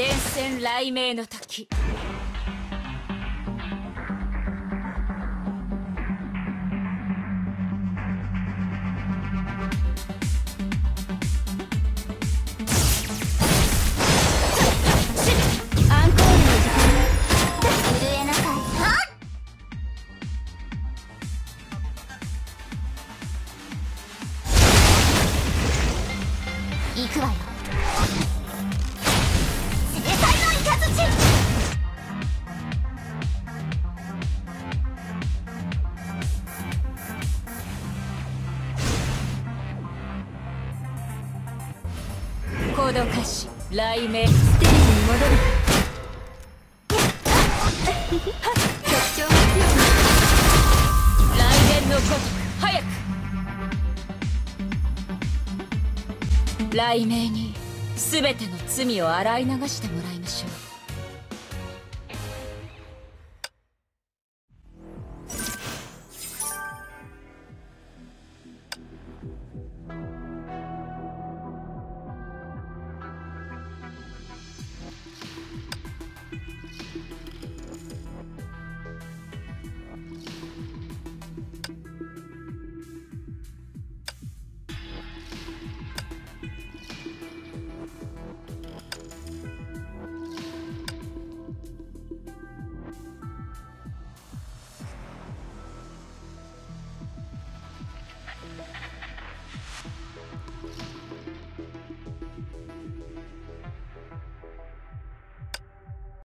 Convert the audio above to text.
伝染雷鳴の時。い行くわよ。コード開始雷鳴ステージに戻る。局長が強く来年のごとく早く雷鳴に全ての罪を洗い流してもらいましょう